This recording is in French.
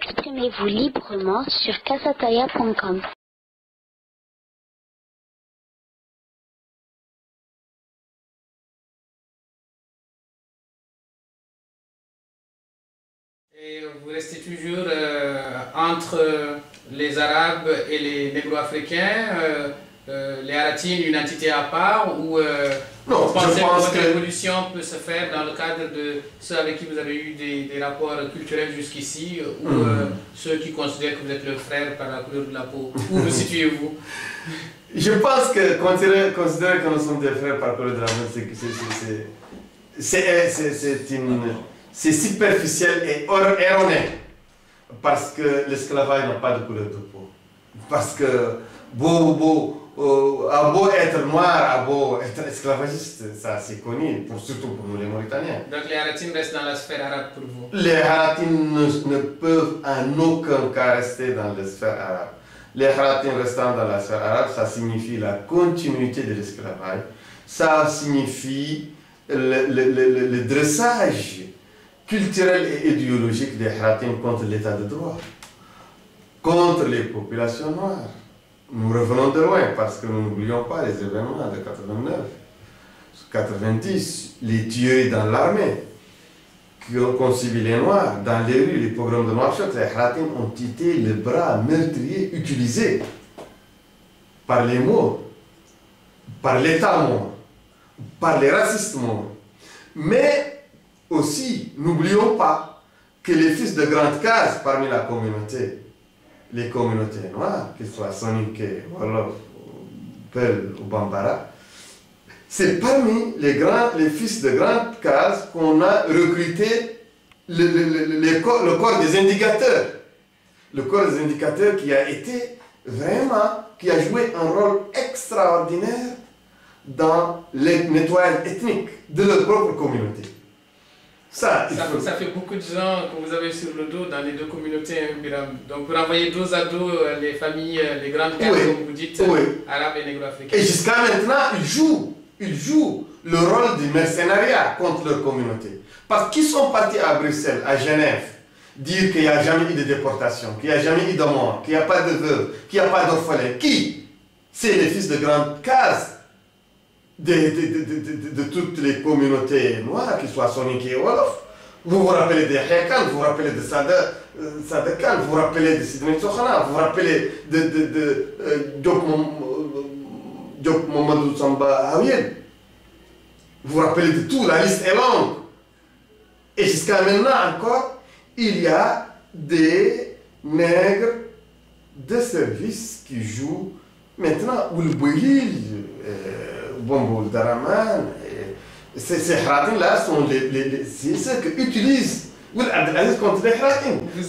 Exprimez-vous librement sur casataya.com. Et vous restez toujours euh, entre les Arabes et les Négro-Africains, euh, euh, les Haratines, une entité à part, ou euh, Non, vous pensez je pense que votre que- évolution peut se faire dans le cadre de ceux avec qui vous avez eu des, des rapports culturels jusqu'ici, ou euh, ceux qui considèrent que vous êtes leur frère par la couleur de la peau? Où vous situez-vous? Je pense que considérer, considérer que nous sommes des frères par couleur de la main, c'est superficiel et erroné. Parce que l'esclavage n'a pas de couleur de peau. Parce que beau, beau, euh, à beau être noir, à beau être esclavagiste, ça c'est connu, pour, surtout pour nous les Mauritaniens. Donc les Haratines restent dans la sphère arabe pour vous. Les Haratines ne, ne peuvent en aucun cas rester dans la sphère arabe. Les Haratines restant dans la sphère arabe, ça signifie la continuité de l'esclavage. Ça signifie le, le- le- le- dressage culturel et idéologique des Haratines contre l'état de droit, contre les populations noires. Nous revenons de loin parce que nous n'oublions pas les événements de 89, 90, les tueries dans l'armée qui ont conçu les Noirs dans les rues, les pogroms de Nouakchott, les Haratines ont été le bras meurtrier utilisé par les mots, par l'État par les racistes. Mais aussi, n'oublions pas que les fils de grande case parmi la communauté, les communautés noires, qu'ils soient Soninké, Wolof, Peul ou Bambara, c'est parmi les, grands, les fils de grande case qu'on a recruté le, le- le- le corps, le corps des indicateurs. Le corps des indicateurs qui a été vraiment, qui a joué un rôle extraordinaire dans le nettoyage ethnique de leur propre communauté. Ça, Ça, faut- ça fait beaucoup de gens que vous avez sur le dos dans les deux communautés, hein. Donc pour envoyer dos à dos euh, les familles, euh, les grandes cases, Oui. comme vous dites, Oui. arabes et Et négro-africaines. jusqu'à maintenant, ils jouent, ils jouent le rôle du mercenariat contre leur communauté. Parce qu'ils sont partis à Bruxelles, à Genève, dire qu'il n'y a jamais eu de déportation, qu'il n'y a jamais eu de mort, qu'il n'y a pas de veuve, qu'il n'y a pas d'orphelin. Qui? C'est les fils de grande case de, de- de- de- toutes les communautés noires, qu'ils soient Soninké et Wolof. Vous vous rappelez de Hekan, vous vous rappelez de Sada, euh, Khan, vous vous rappelez de Sidney Sokhana, vous vous rappelez de, de, de euh, euh, Samba Hawiel. Vous vous rappelez de tout, la liste est longue. Et jusqu'à maintenant encore, il y a des nègres de service qui jouent maintenant Oulbouilil, euh, Bombo Daraman. Ces, ces là sont les, les, les- ceux qu'utilisent Oul Abdelaziz contre les. Vous